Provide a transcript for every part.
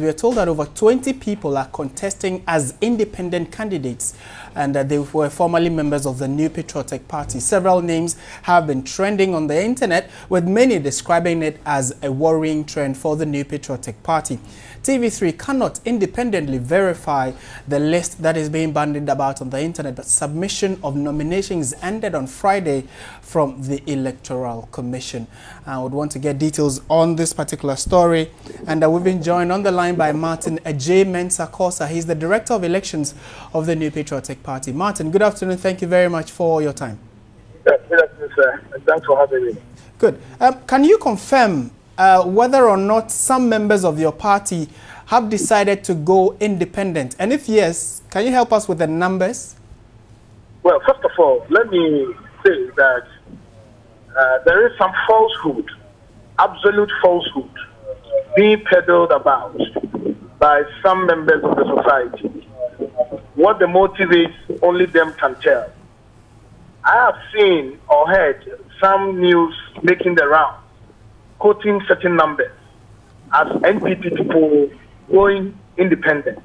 we are told that over 20 people are contesting as independent candidates and that they were formerly members of the New Patriotic Party. Several names have been trending on the internet, with many describing it as a worrying trend for the New Patriotic Party. TV3 cannot independently verify the list that is being bandied about on the internet, but submission of nominations ended on Friday from the Electoral Commission. I would want to get details on this particular story. And uh, we've been joined on the line by Martin Agyei-Mensah Korsah. He's the Director of Elections of the New Patriotic Party. Martin, good afternoon. Thank you very much for your time. Good afternoon, sir. Thanks for having me. Good. Um, can you confirm uh, whether or not some members of your party have decided to go independent? And if yes, can you help us with the numbers? Well, first of all, let me say that uh, there is some falsehood, absolute falsehood, being peddled about by some members of the society. What the motive is, only them can tell. I have seen or heard some news making the round, quoting certain numbers as NPP people going independent.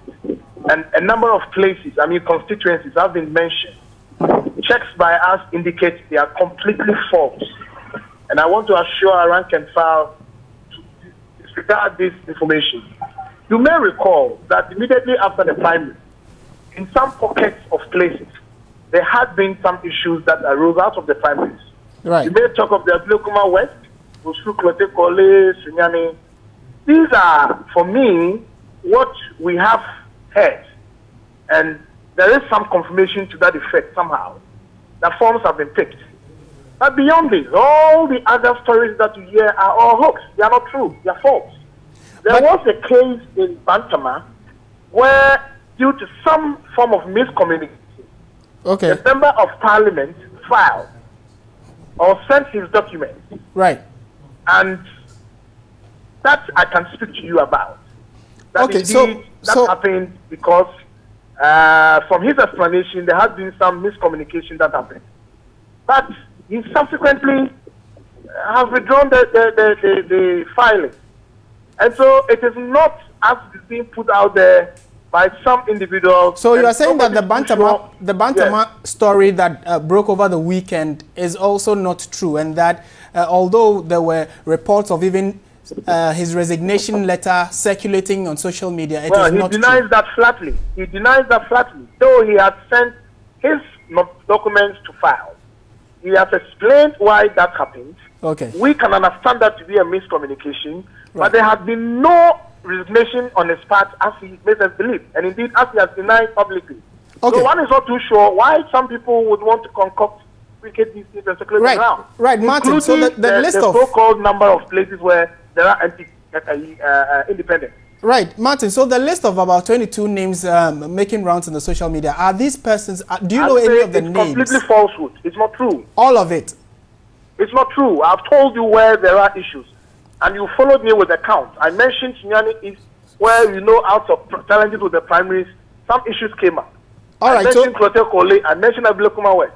And a number of places, I mean constituencies, have been mentioned. Checks by us indicate they are completely false. And I want to assure our rank and file to disregard this information. You may recall that immediately after the primary, in some pockets of places, there had been some issues that arose out of the primaries. Right. You may talk of the Ablekuma West, Osu Klottey Korle, Sunyani. These are, for me, what we have heard. And there is some confirmation to that effect somehow. The forms have been picked. But beyond this, all the other stories that you hear are all hoax. They are not true. They are false. There But- was a case in Bantama where, due to some form of miscommunication, Okay. the member of parliament filed or sent his documents, Right. and that I can speak to you about. That Okay, indeed, so- that so- happened because uh, from his explanation, there has been some miscommunication that happened. But he subsequently has withdrawn the, the, the, the, the filing. And so it is not as it is being put out there by some individuals. So you are saying that the is Bantama, the Bantama story that uh, broke over the weekend is also not true, and that uh, although there were reports of even uh, his resignation letter circulating on social media, it is Well, he not denies that flatly. He denies that flatly. Though he had sent his documents to file, he has explained why that happened. Okay. We can understand that to be a miscommunication, Right. but there has been no resignation on his part as he makes us believe, and indeed as he has denied publicly. Okay. So one is not too sure why some people would want to concoct wicked these things and circulate Right. around. Right, Martin, so Including the- the list of- so-called number of places where there are anti, uh, uh, independent. Right, Martin. So the list of about 22 names um, making rounds in the social media are these persons? Uh, do you I know any of the it's names? completely falsehood. It's not true. All of it. It's not true. I've told you where there are issues, and you followed me with the count. I mentioned Chinyani East, where you know out of challenges with the primaries, some issues came up. All I right. So mentioned Klote Kole. I mentioned Ablekuma West.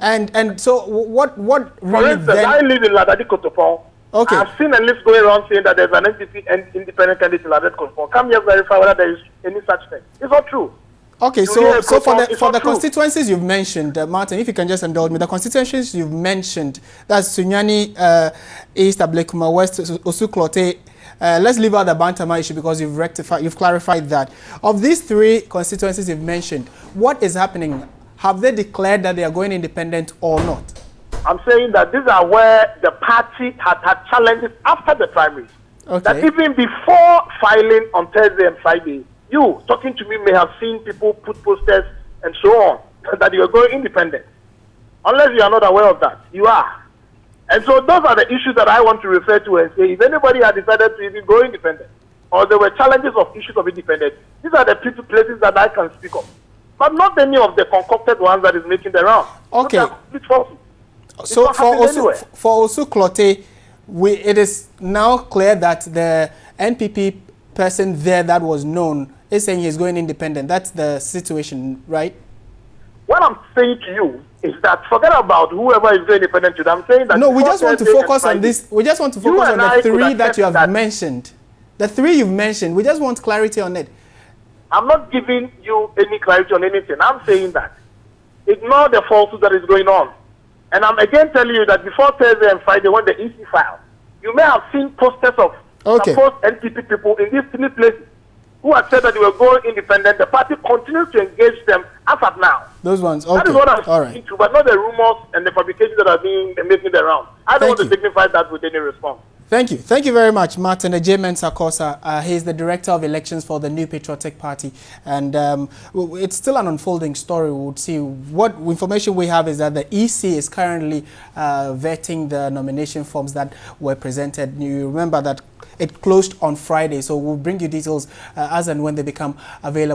and and so what what For really instance, I then? live in Ladadi Kotopon. Okay. I've seen a list going around saying that there's an NPP and independent candidate in Ladadi Kotopon. Come here verify whether there is any such thing. It's not true. Okay, so so for the for the true. constituencies you've mentioned, uh, Martin, if you can just indulge me, the constituencies you've mentioned, that's Sunyani uh, East, Ablekuma West, Osu Klottey. Uh, let's leave out the Bantama issue because you've rectified, you've clarified that. Of these three constituencies you've mentioned, what is happening? Have they declared that they are going independent or not? I'm saying that these are where the party had had challenges after the primaries. Okay. That even before filing on Thursday and Friday, you talking to me may have seen people put posters and so on that you are going independent. Unless you are not aware of that, you are. And so those are the issues that I want to refer to and say if anybody had decided to even go independent, or there were challenges of issues of independence, these are the people places that I can speak of. But not any of the concocted ones that is making the round. Okay. Those are complete falsehood. So for anywhere. for Osu Klottey, we, it is now clear that the NPP person there that was known is saying he's going independent. That's the situation, right? What I'm saying to you is that forget about whoever is going independent today. I'm saying that No, we just want to focus on this. We just want to focus on the I three that you have that- mentioned. The three you've mentioned, we just want clarity on it. I'm not giving you any clarity on anything. I'm saying that ignore the falsehood that is going on. And I'm again telling you that before Thursday and Friday, when the EC file, you may have seen posters of okay. supposed NPP people in these three places who had said that they were going independent. The party continues to engage them as of now. Those ones, okay. That is what I'm All right. to, but not the rumors and the publications that are being making the round. I don't Thank want you. to signify that with any response. Thank you. Thank you very much, Martin Agyei-Mensah Korsah. Uh, he's the Director of Elections for the New Patriotic Party. And um, it's still an unfolding story. We'll see. What information we have is that the EC is currently uh, vetting the nomination forms that were presented. You remember that it closed on Friday, so we'll bring you details uh, as and when they become available.